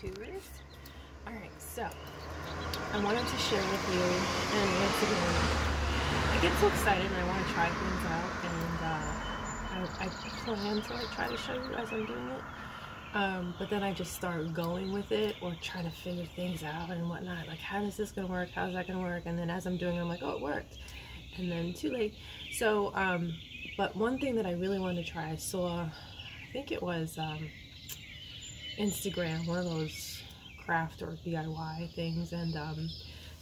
YouTubers. Alright, so I wanted to share with you, and once again, I get so excited and I want to try things out, and uh, I, I, plan to like try to show you as I'm doing it. Um, but then I just start going with it or trying to figure things out and whatnot. Like, how is this gonna work? How's that gonna work? And then as I'm doing it, I'm like, oh, it worked. And then too late. So, um, but one thing that I really wanted to try, I saw, I think it was um, Instagram, one of those craft or DIY things. And um,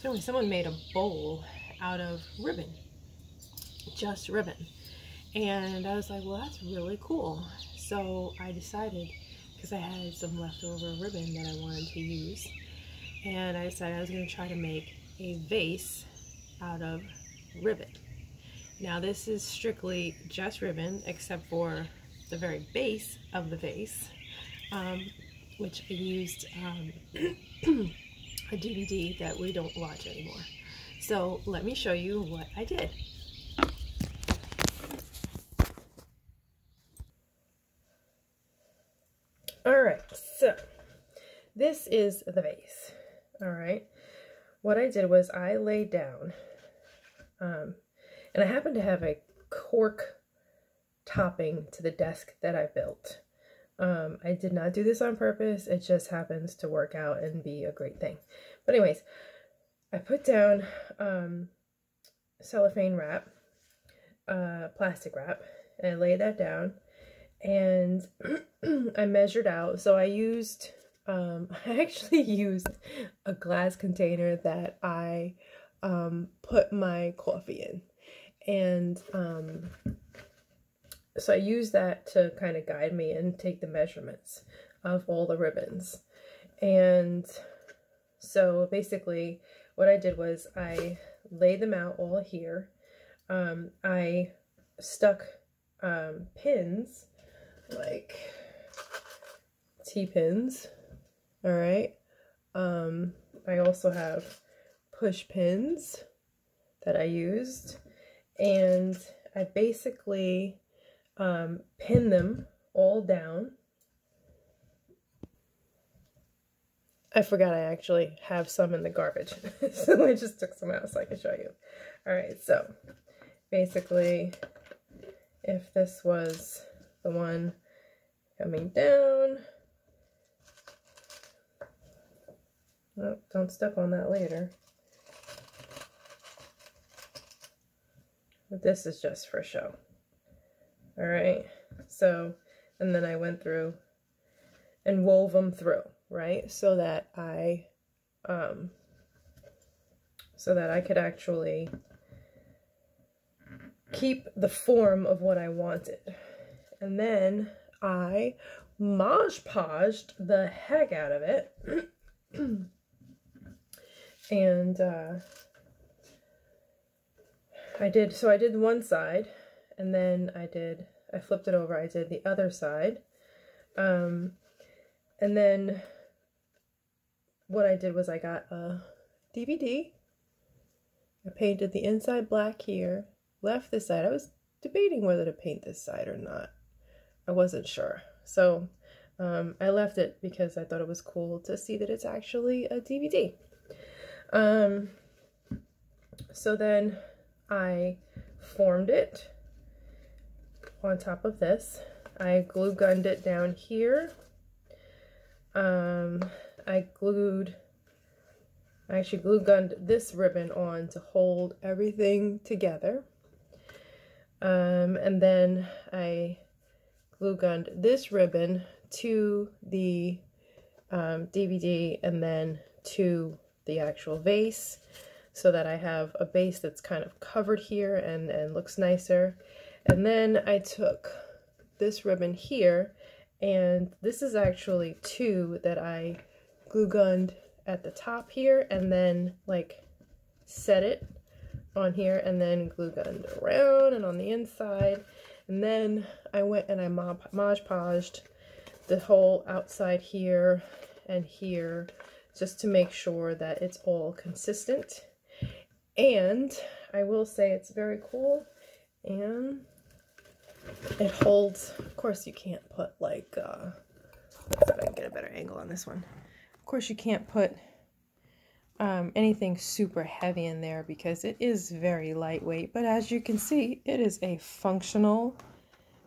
so anyway, someone made a bowl out of ribbon, just ribbon. And I was like, well, that's really cool. So I decided, because I had some leftover ribbon that I wanted to use, and I decided I was going to try to make a vase out of ribbon. Now this is strictly just ribbon, except for the very base of the vase, um, which I used um, a DVD that we don't watch anymore. So let me show you what I did. All right, so this is the vase. All right, what I did was I laid down, um, and I happen to have a cork topping to the desk that I built. Um, I did not do this on purpose. It just happens to work out and be a great thing. But anyways, I put down um, cellophane wrap, uh, plastic wrap, and I laid that down. And I measured out. So I used, um, I actually used a glass container that I um, put my coffee in. And um, so I used that to kind of guide me and take the measurements of all the ribbons. And so basically what I did was I laid them out all here. Um, I stuck um, pins, like T-pins, all right? Um, I also have push pins that I used. And I basically um, pin them all down. I forgot I actually have some in the garbage. so I just took some out so I can show you. Alright, so basically if this was the one coming down, don't step on that later. But this is just for show. All right. So, and then I went through and wove them through, right? So that I, um, so that I could actually keep the form of what I wanted. And then I Mod Podged the heck out of it. and, uh, I did, so I did one side and then I did, I flipped it over, I did the other side. Um, and then what I did was I got a DVD. I painted the inside black here, left this side. I was debating whether to paint this side or not. I wasn't sure. So um, I left it because I thought it was cool to see that it's actually a DVD. Um, so then I formed it on top of this. I glue gunned it down here. Um, I glued, I actually glue gunned this ribbon on to hold everything together. Um, and then I glue gunned this ribbon to the um, DVD and then to the actual vase so that I have a base that's kind of covered here and, and looks nicer. And then I took this ribbon here, and this is actually two that I glue gunned at the top here, and then like set it on here, and then glue gunned around and on the inside. And then I went and I Mod Podged the whole outside here and here just to make sure that it's all consistent. And I will say it's very cool it holds, of course you can't put like, uh, let's see if I can get a better angle on this one. Of course, you can't put um, anything super heavy in there because it is very lightweight. But as you can see, it is a functional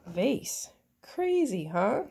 vase. Crazy, huh?